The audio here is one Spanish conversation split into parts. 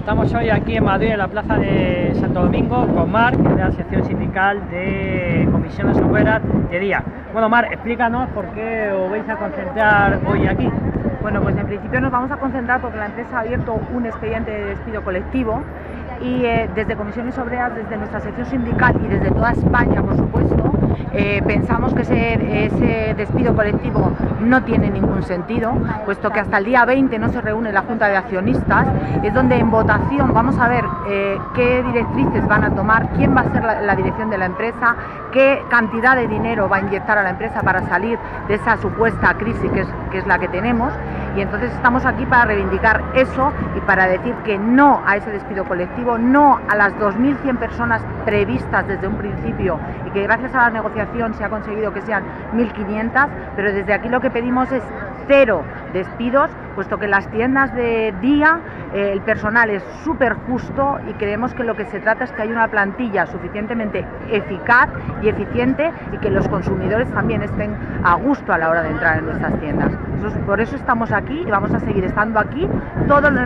Estamos hoy aquí en Madrid, en la plaza de Santo Domingo, con Mar, que es de la sección sindical de comisiones obreras de día. Bueno, Mar, explícanos por qué os vais a concentrar hoy aquí. Bueno, pues en principio nos vamos a concentrar porque la empresa ha abierto un expediente de despido colectivo y eh, desde Comisiones Obreras, desde nuestra sección sindical y desde toda España, por supuesto, eh, pensamos que ese, ese, despido colectivo no tiene ningún sentido, puesto que hasta el día 20 no se reúne la Junta de Accionistas, es donde en votación vamos a ver eh, qué directrices van a tomar, quién va a ser la, dirección de la empresa, qué cantidad de dinero va a inyectar a la empresa para salir de esa supuesta crisis que es la que tenemos. Y entonces estamos aquí para reivindicar eso y para decir que no a ese despido colectivo, no a las 2.100 personas previstas desde un principio y que gracias a la negociación se ha conseguido que sean 1.500, pero desde aquí lo que pedimos es cero despidos, puesto que las tiendas de día eh, el personal es súper justo y creemos que lo que se trata es que haya una plantilla suficientemente eficaz y eficiente y que los consumidores también estén a gusto a la hora de entrar en nuestras tiendas. Por eso estamos aquí y vamos a seguir estando aquí todo lo,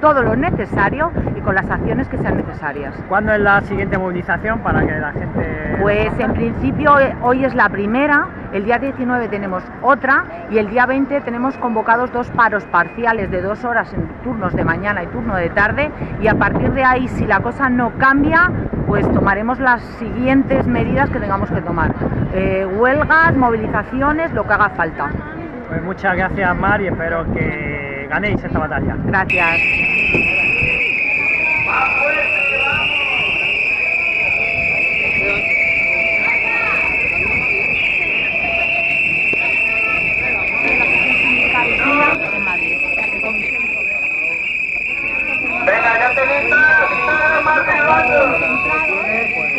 todo lo necesario y con las acciones que sean necesarias. ¿Cuándo es la siguiente movilización para que la gente...? Pues en principio eh, hoy es la primera, el día 19 tenemos otra y el día 20 tenemos convocados dos paros parciales de dos horas en turnos de mañana y turno de tarde y a partir de ahí si la cosa no cambia pues tomaremos las siguientes medidas que tengamos que tomar. Eh, huelgas, movilizaciones, lo que haga falta. Pues muchas gracias Mar y espero que ganéis esta batalla. Gracias. Obrigado!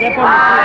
Iya.